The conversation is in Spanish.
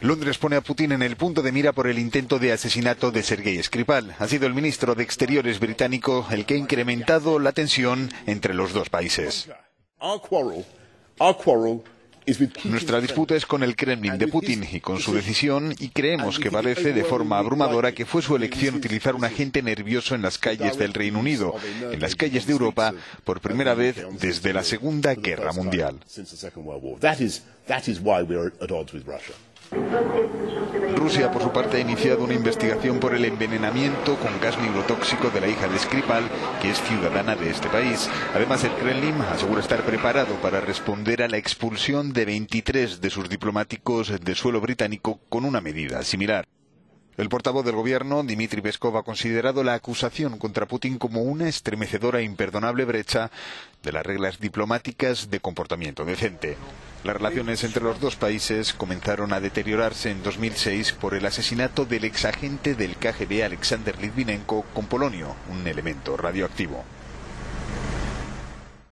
Londres pone a Putin en el punto de mira por el intento de asesinato de Sergei Skripal. Ha sido el ministro de Exteriores británico el que ha incrementado la tensión entre los dos países. Nuestra disputa es con el Kremlin de Putin y con su decisión y creemos que parece de forma abrumadora que fue su elección utilizar un agente nervioso en las calles del Reino Unido, en las calles de Europa, por primera vez desde la Segunda Guerra Mundial. Rusia, por su parte, ha iniciado una investigación por el envenenamiento con gas neurotóxico de la hija de Skripal, que es ciudadana de este país. Además, el Kremlin asegura estar preparado para responder a la expulsión de 23 de sus diplomáticos del suelo británico con una medida similar. El portavoz del gobierno, Dmitry Peskov, ha considerado la acusación contra Putin como una estremecedora e imperdonable brecha de las reglas diplomáticas de comportamiento decente. Las relaciones entre los dos países comenzaron a deteriorarse en 2006 por el asesinato del exagente del KGB Alexander Litvinenko con polonio, un elemento radioactivo.